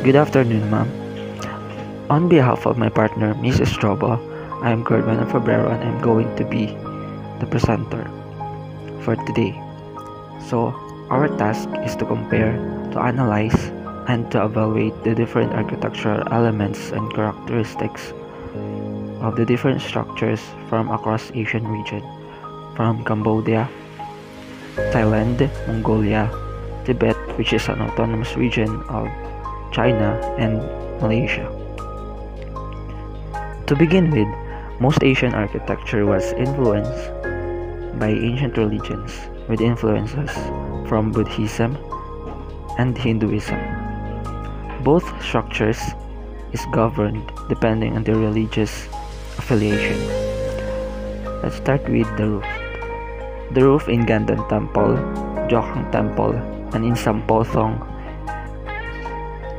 Good afternoon, ma'am. On behalf of my partner, Mrs. Strobo, I am Gordon Fabrero and I'm going to be the presenter for today. So, our task is to compare, to analyze, and to evaluate the different architectural elements and characteristics of the different structures from across Asian region, from Cambodia, Thailand, Mongolia, Tibet, which is an autonomous region of China, and Malaysia. To begin with, most Asian architecture was influenced by ancient religions with influences from Buddhism and Hinduism. Both structures is governed depending on their religious affiliation. Let's start with the roof. The roof in Gandan Temple, Jokhang Temple, and in Sampokong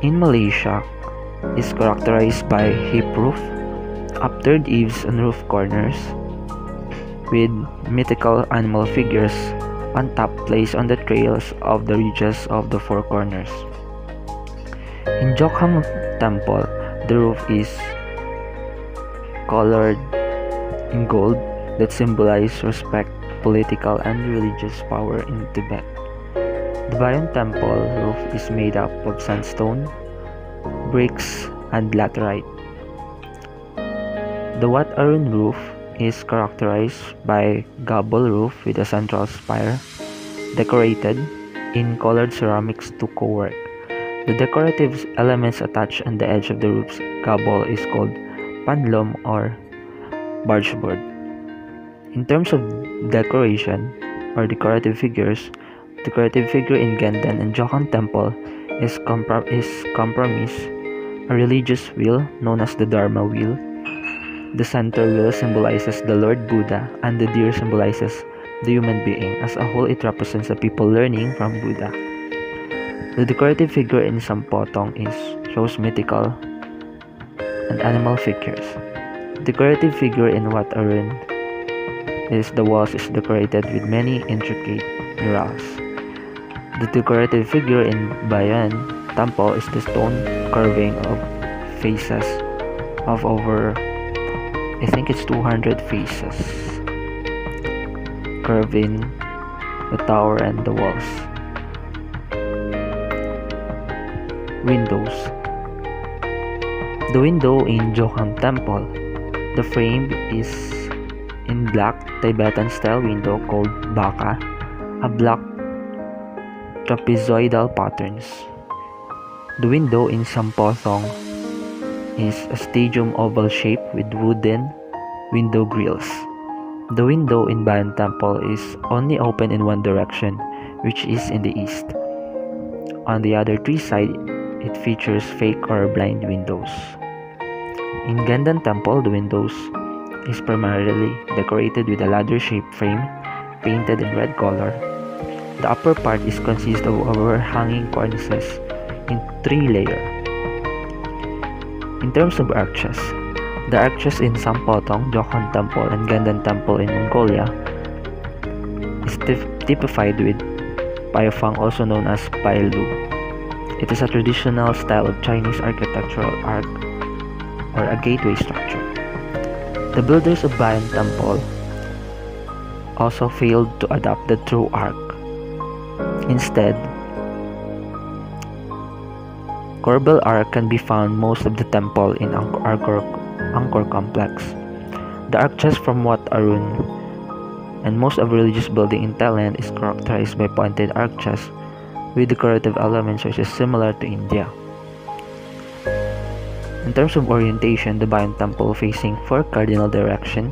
in Malaysia is characterized by hip roof, upturned eaves and roof corners, with mythical animal figures on top placed on the trails of the ridges of the four corners. In Jokhang Temple, the roof is colored in gold that symbolize respect, political, and religious power in Tibet. The Bayon Temple roof is made up of sandstone, bricks, and laterite. The Wat Arun roof is characterized by gable roof with a central spire, decorated in colored ceramic stucco work. The decorative elements attached on the edge of the roof's gable is called panlom or bargeboard. In terms of decoration or decorative figures, decorative figure in Gandan and Jokhang Temple is, comprom- is compromise, a religious wheel known as the Dharma wheel. The center wheel symbolizes the Lord Buddha, and the deer symbolizes the human being. As a whole, it represents the people learning from Buddha. The decorative figure in Sampokong is shows mythical and animal figures. The decorative figure in Wat Arun is the walls is decorated with many intricate murals. The decorative figure in Bayon Temple is the stone carving of faces of over I think it's 200 faces carving the tower and the walls. Windows The window in Jokhang Temple, the frame is in black Tibetan style window called Baka, a black trapezoidal patterns. The window in Sampokong is a stadium oval shape with wooden window grills. The window in Bayon Temple is only open in one direction, which is in the east. On the other three sides, it features fake or blind windows. In Gandan Temple, the windows is primarily decorated with a ladder-shaped frame painted in red color the upper part is consist of overhanging cornices in three layers. In terms of arches, the arches in Sampokong, Jokhang Temple, and Gandan Temple in Mongolia is typified with Paifang, also known as Pailu. It is a traditional style of Chinese architectural arc or a gateway structure. The builders of Bayon Temple also failed to adopt the true arc Instead, corbel arc can be found most of the temple in Angkor, Angkor complex. The arches from Wat Arun and most of religious building in Thailand is characterized by pointed arches with decorative elements which is similar to India. In terms of orientation, the Bayon temple facing four cardinal direction,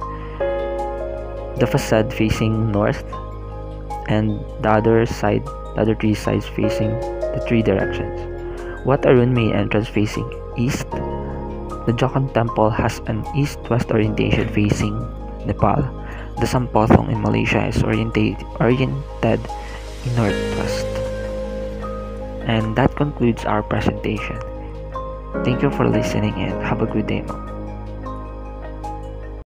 the facade facing north, and the other side the other three sides facing the three directions. Wat Arun main entrance facing east. The Jokhang Temple has an east-west orientation facing Nepal. The Sampokong in Malaysia is oriented, oriented in northwest. And that concludes our presentation. Thank you for listening and have a good day.